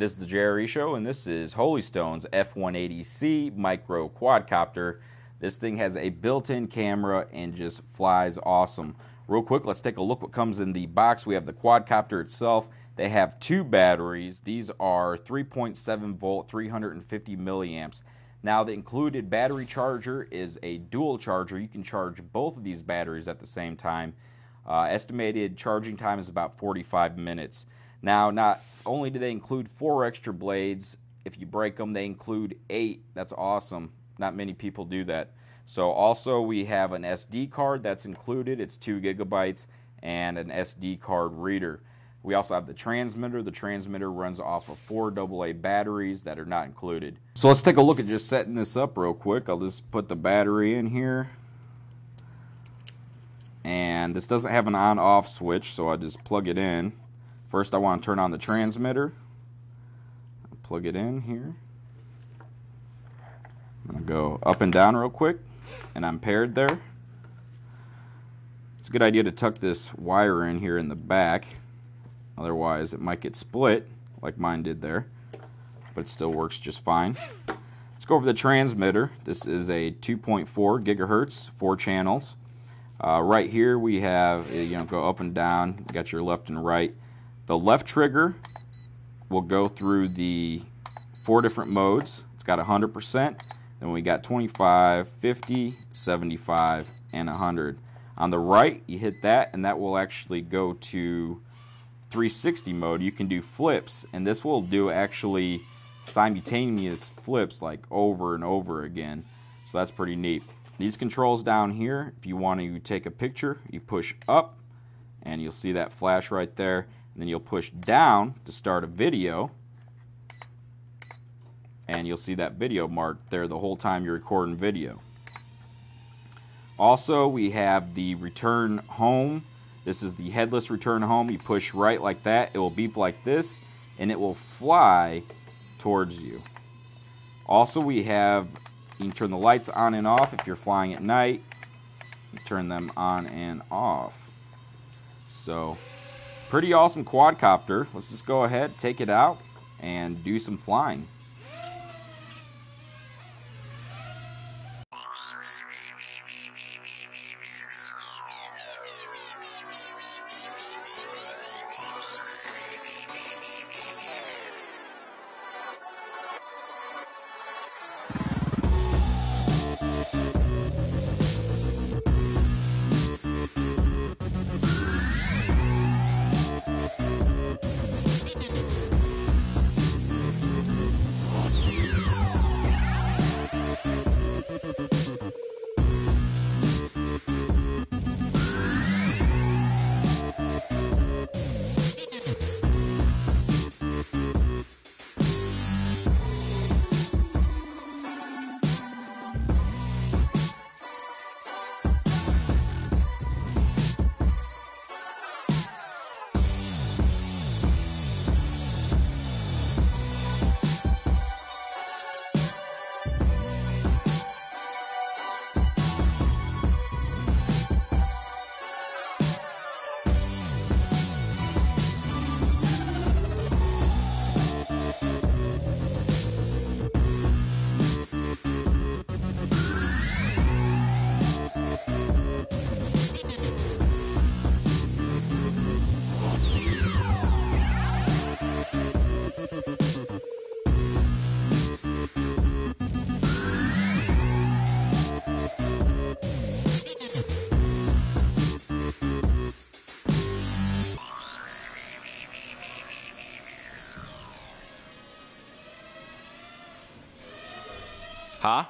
This is the JRE Show, and this is Holy Stone's F-180C micro quadcopter. This thing has a built-in camera and just flies awesome. Real quick, let's take a look what comes in the box. We have the quadcopter itself. They have two batteries. These are 3.7 volt, 350 milliamps. Now, the included battery charger is a dual charger. You can charge both of these batteries at the same time. Uh, estimated charging time is about 45 minutes. Now, not only do they include four extra blades, if you break them, they include eight. That's awesome. Not many people do that. So, also, we have an SD card that's included, it's two gigabytes, and an SD card reader. We also have the transmitter. The transmitter runs off of four AA batteries that are not included. So let's take a look at just setting this up real quick. I'll just put the battery in here. And this doesn't have an on-off switch, so I just plug it in. First I want to turn on the transmitter. Plug it in here. I'm to go up and down real quick, and I'm paired there. It's a good idea to tuck this wire in here in the back. Otherwise, it might get split like mine did there, but it still works just fine. Let's go over the transmitter. This is a 2.4 gigahertz, four channels. Uh, right here we have, you know, go up and down. You got your left and right. The left trigger will go through the four different modes. It's got 100%. Then we got 25, 50, 75, and 100. On the right, you hit that, and that will actually go to 360 mode, you can do flips, and this will do actually simultaneous flips like over and over again. So that's pretty neat. These controls down here, if you want to take a picture, you push up, and you'll see that flash right there. And then you'll push down to start a video, and you'll see that video mark there the whole time you're recording video. Also, we have the return home this is the headless return home. You push right like that, it will beep like this, and it will fly towards you. Also, we have, you can turn the lights on and off if you're flying at night. You turn them on and off. So, pretty awesome quadcopter. Let's just go ahead, take it out, and do some flying. Huh?